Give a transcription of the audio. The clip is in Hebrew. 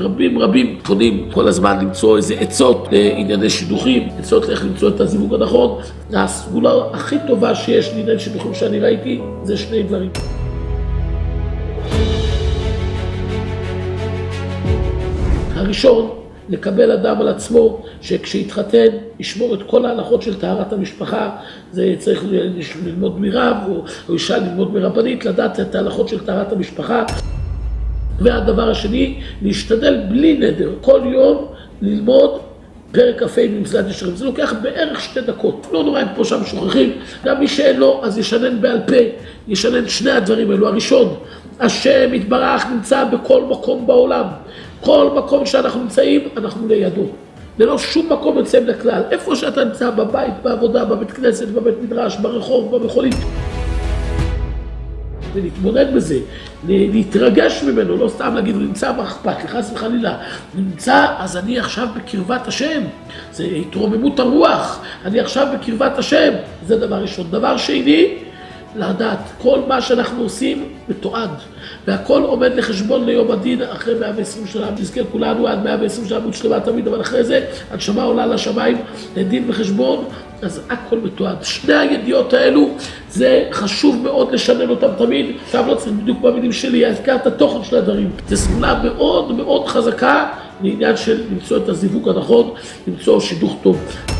רבים רבים פונים כל הזמן למצוא איזה עצות לענייני שידוכים, עצות איך למצוא את הזיווג הנכון. הסגולה הכי טובה שיש לענייני שידוכים שאני ראיתי זה שני דברים. הראשון, לקבל אדם על עצמו שכשיתחתן ישמור את כל ההלכות של טהרת המשפחה, זה צריך ללמוד מרב או אישה ללמוד מרבנית, לדעת את ההלכות של טהרת המשפחה. והדבר השני, להשתדל בלי נדר, כל יום ללמוד פרק כ"ה במסילת ישרים. זה לוקח בערך שתי דקות, לא נורא אם פה שם שוכחים. גם מי שאין לו, אז ישנן בעל פה, ישנן שני הדברים האלו. הראשון, השם יתברך נמצא בכל מקום בעולם. כל מקום שאנחנו נמצאים, אנחנו לידו. ללא שום מקום יוצא מן הכלל. איפה שאתה נמצא, בבית, בעבודה, בבית כנסת, בבית מדרש, ברחוב, במכונית. ולהתמודד בזה, להתרגש ממנו, לא סתם להגיד, הוא נמצא, מה אכפת לי, חס וחלילה. נמצא, אז אני עכשיו בקרבת השם. זה התרוממות הרוח, אני עכשיו בקרבת השם. זה דבר ראשון. דבר שני, לדעת, כל מה שאנחנו עושים מתועד, והכל עומד לחשבון ליום הדין אחרי 120 שנה, נזכר כולנו עד 120 שנה עמוד שלמה תמיד, אבל אחרי זה הנשמה עולה לשמיים לדין וחשבון, אז הכל מתועד. שני הידיעות האלו, זה חשוב מאוד לשנן אותם תמיד, עכשיו לא צריך בדיוק במילים שלי, אזכר את התוכן של הדברים. זו סגולה מאוד מאוד חזקה לעניין של למצוא את הזיווג הנכון, למצוא שידוך טוב.